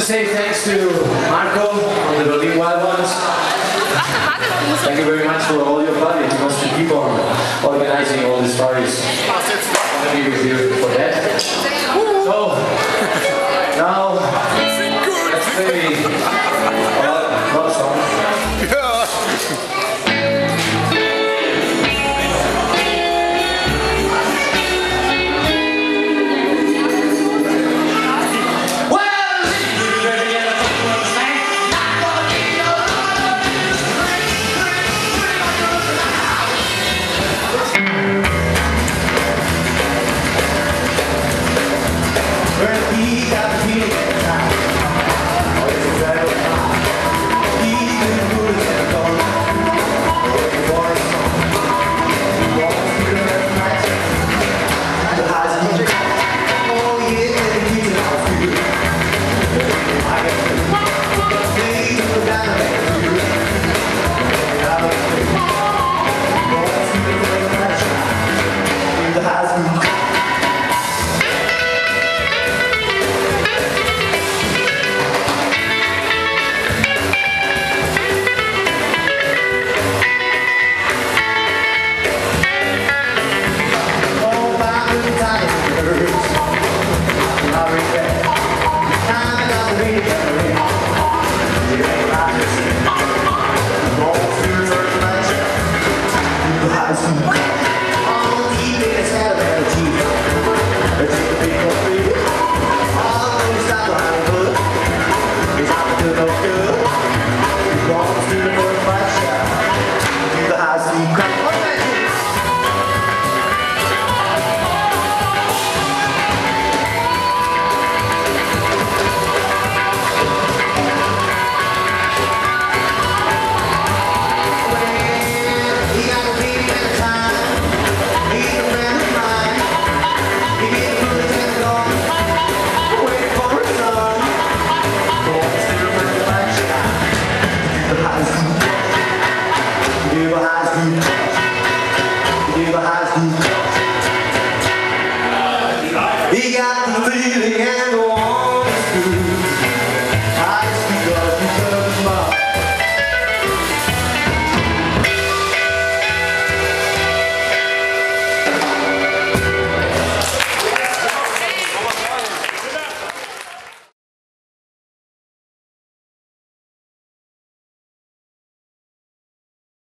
to say thanks to Marco from the Berlin Wild Ones. Thank you very much for all your buddy. He wants to keep on organizing all these parties. Thank you Hasdi, high Hasdi.